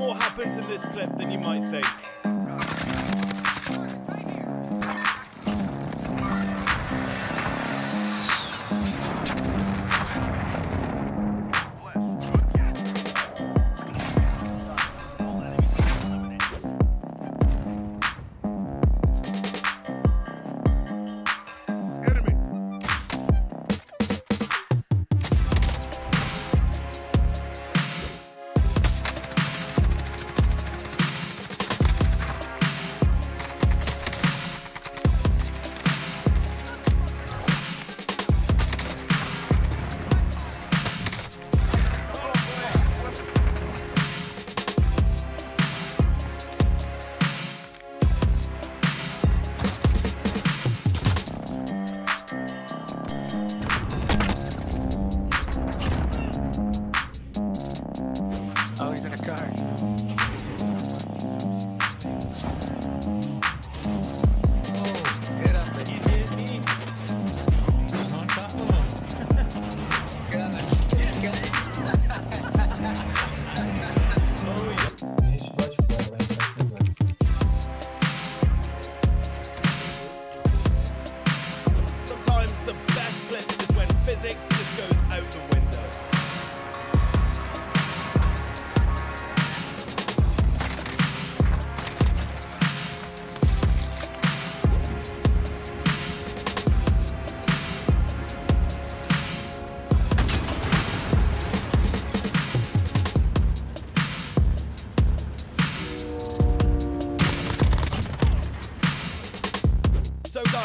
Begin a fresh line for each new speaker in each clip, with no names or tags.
more happens in this clip than you might think.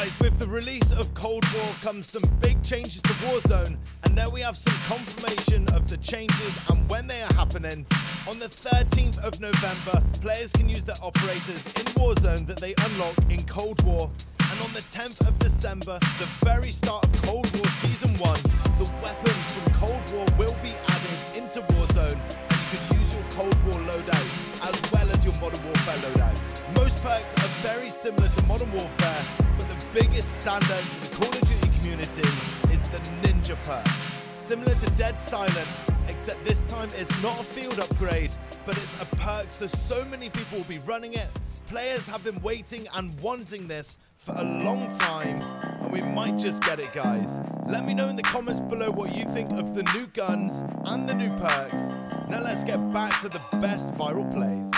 Guys, with the release of Cold War comes some big changes to Warzone, and now we have some confirmation of the changes and when they are happening. On the 13th of November, players can use their operators in Warzone that they unlock in Cold War. And on the 10th of December, the very start of Cold War Season 1, the weapons from Cold War will be added into Warzone, and you can use your Cold War loadouts as well as your Modern Warfare loadouts. Most perks are very similar to Modern Warfare, the biggest standout to the Call of Duty community is the Ninja perk. Similar to Dead Silence, except this time it's not a field upgrade, but it's a perk so so many people will be running it. Players have been waiting and wanting this for a long time, and we might just get it, guys. Let me know in the comments below what you think of the new guns and the new perks. Now let's get back to the best viral plays.